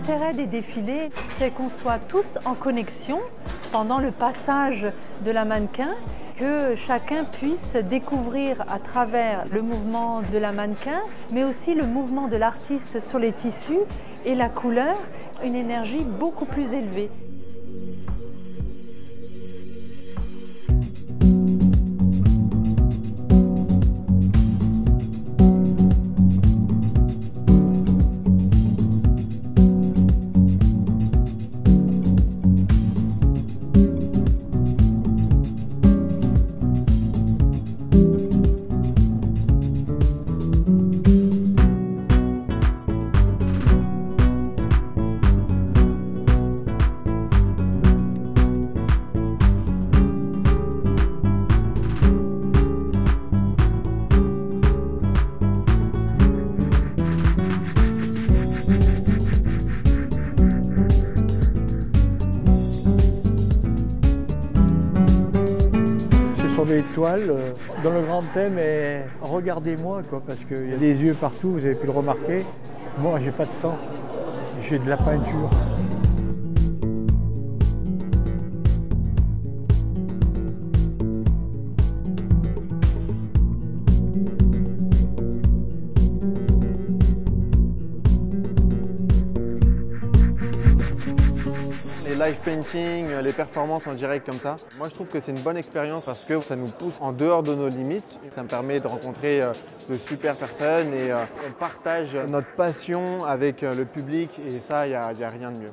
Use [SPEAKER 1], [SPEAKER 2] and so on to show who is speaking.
[SPEAKER 1] L'intérêt des défilés, c'est qu'on soit tous en connexion pendant le passage de la mannequin, que chacun puisse découvrir à travers le mouvement de la mannequin, mais aussi le mouvement de l'artiste sur les tissus et la couleur, une énergie beaucoup plus élevée.
[SPEAKER 2] Toiles euh, dans le grand thème est regardez-moi quoi parce qu'il y a des yeux partout, vous avez pu le remarquer. Moi j'ai pas de sang, j'ai de la peinture.
[SPEAKER 3] Live painting, les performances en direct comme ça. Moi je trouve que c'est une bonne expérience parce que ça nous pousse en dehors de nos limites. Ça me permet de rencontrer euh, de super personnes et euh, on partage notre passion avec euh, le public et ça, il n'y a, a rien de mieux.